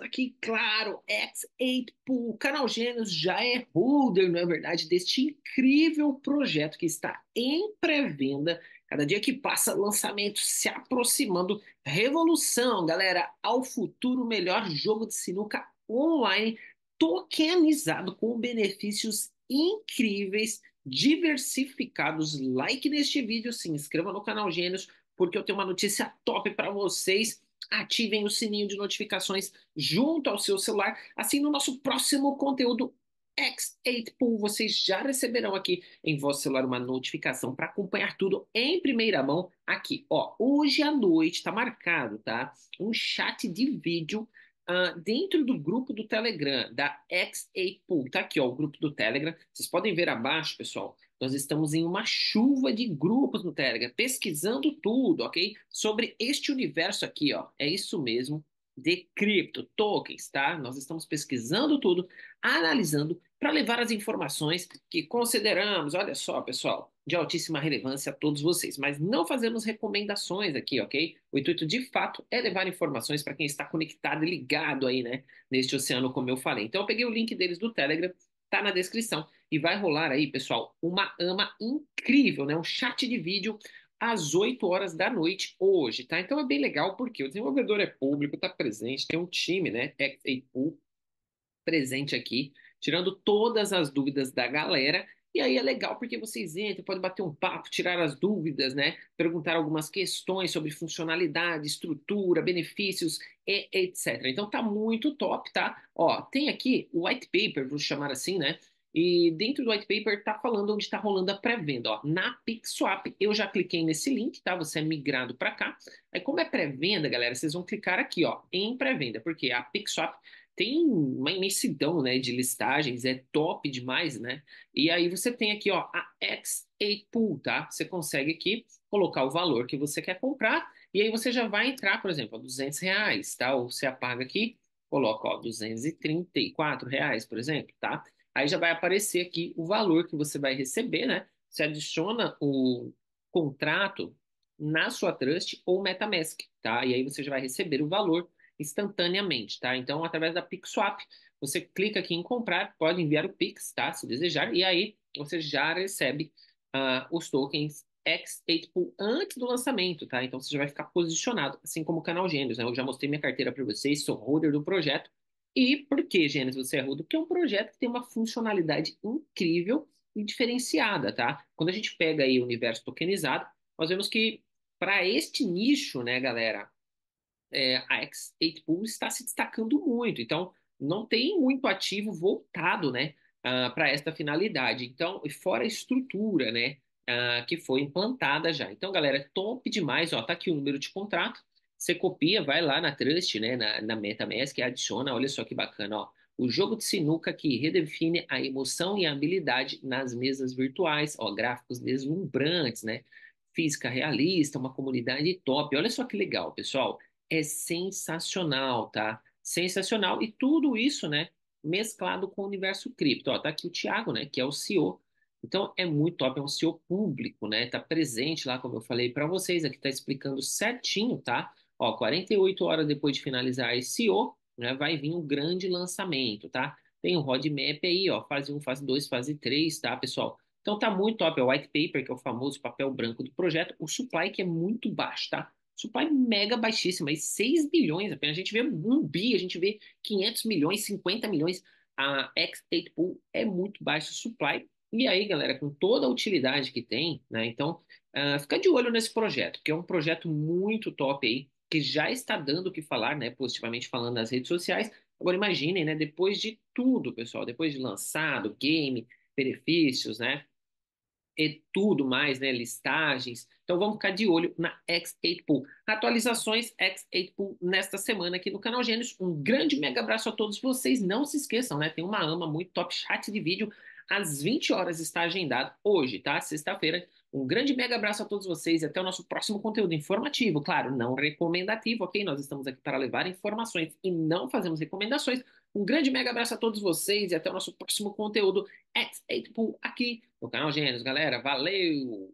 aqui, claro, X8 Pool, canal Gênios já é holder, não é verdade, deste incrível projeto que está em pré-venda. Cada dia que passa, lançamento se aproximando. Revolução, galera, ao futuro melhor jogo de sinuca online, tokenizado com benefícios incríveis, diversificados. Like neste vídeo, se inscreva no canal Gênios, porque eu tenho uma notícia top para vocês ativem o sininho de notificações junto ao seu celular. Assim, no nosso próximo conteúdo X8 Pool, vocês já receberão aqui em vosso celular uma notificação para acompanhar tudo em primeira mão aqui. Ó, hoje à noite está marcado, tá? Um chat de vídeo Uh, dentro do grupo do Telegram da X8 Pool, tá aqui ó, o grupo do Telegram. Vocês podem ver abaixo, pessoal, nós estamos em uma chuva de grupos no Telegram, pesquisando tudo, ok? Sobre este universo aqui, ó. É isso mesmo, de cripto, tokens, tá? Nós estamos pesquisando tudo, analisando para levar as informações que consideramos, olha só, pessoal, de altíssima relevância a todos vocês, mas não fazemos recomendações aqui, ok? O intuito de fato é levar informações para quem está conectado e ligado aí, né, neste oceano, como eu falei. Então eu peguei o link deles do Telegram, tá na descrição e vai rolar aí, pessoal, uma ama incrível, né? Um chat de vídeo às 8 horas da noite hoje, tá? Então é bem legal porque o desenvolvedor é público, tá presente, tem um time, né? XAPool presente aqui, tirando todas as dúvidas da galera. E aí é legal porque vocês entram, podem bater um papo, tirar as dúvidas, né? Perguntar algumas questões sobre funcionalidade, estrutura, benefícios, etc. Então tá muito top, tá? Ó, tem aqui o white paper, vou chamar assim, né? E dentro do white paper está falando onde está rolando a pré-venda. Na PixSwap, eu já cliquei nesse link, tá? Você é migrado para cá. Aí, como é pré-venda, galera, vocês vão clicar aqui, ó, em pré-venda, porque a PixSwap tem uma imensidão, né, de listagens, é top demais, né? E aí você tem aqui, ó, a X8 Pool, tá? Você consegue aqui colocar o valor que você quer comprar e aí você já vai entrar, por exemplo, a 200 reais, tá? Ou você apaga aqui, coloca, ó, 234 reais, por exemplo, tá? Aí já vai aparecer aqui o valor que você vai receber, né? Você adiciona o contrato na sua Trust ou MetaMask, tá? E aí você já vai receber o valor instantaneamente, tá? Então, através da PixSwap, você clica aqui em comprar, pode enviar o Pix, tá? Se desejar, e aí você já recebe uh, os tokens X8 Pool antes do lançamento, tá? Então você já vai ficar posicionado, assim como o canal Gêmeos, né? Eu já mostrei minha carteira para vocês, sou holder do projeto, e por que Gênesis você rudo? Porque é um projeto que tem uma funcionalidade incrível e diferenciada, tá? Quando a gente pega aí o universo tokenizado, nós vemos que para este nicho, né, galera, é, a X8 Pool está se destacando muito. Então, não tem muito ativo voltado, né, uh, para esta finalidade. Então, fora a estrutura, né, uh, que foi implantada já. Então, galera, top demais. Ó, tá aqui o número de contrato. Você copia, vai lá na Trust, né, na, na MetaMask adiciona, olha só que bacana, ó. O jogo de sinuca que redefine a emoção e a habilidade nas mesas virtuais, ó, gráficos deslumbrantes, né? Física realista, uma comunidade top. Olha só que legal, pessoal. É sensacional, tá? Sensacional. E tudo isso, né, mesclado com o universo cripto. Ó, tá aqui o Thiago, né, que é o CEO. Então é muito top, é um CEO público, né? Tá presente lá, como eu falei para vocês, aqui tá explicando certinho, tá? Ó, 48 horas depois de finalizar a ICO, né, vai vir um grande lançamento, tá? Tem um roadmap aí, ó, fase 1, fase 2, fase 3, tá, pessoal? Então tá muito top, é o white paper, que é o famoso papel branco do projeto, o supply que é muito baixo, tá? Supply mega baixíssimo, aí 6 bilhões apenas, a gente vê um bi, a gente vê 500 milhões, 50 milhões, a X8 Pool é muito baixo supply, e aí, galera, com toda a utilidade que tem, né, então, uh, fica de olho nesse projeto, que é um projeto muito top aí, que já está dando o que falar, né, positivamente falando nas redes sociais. Agora imaginem, né, depois de tudo, pessoal, depois de lançado, game, benefícios, né, e tudo mais, né, listagens. Então vamos ficar de olho na X8 Pool. Atualizações X8 Pool nesta semana aqui no canal Gênios. Um grande mega abraço a todos vocês. Não se esqueçam, né, tem uma ama muito top chat de vídeo às 20 horas está agendado hoje, tá? Sexta-feira. Um grande mega abraço a todos vocês e até o nosso próximo conteúdo informativo, claro, não recomendativo, ok? Nós estamos aqui para levar informações e não fazemos recomendações. Um grande mega abraço a todos vocês e até o nosso próximo conteúdo X8 Pool aqui no canal Gênios, galera. Valeu!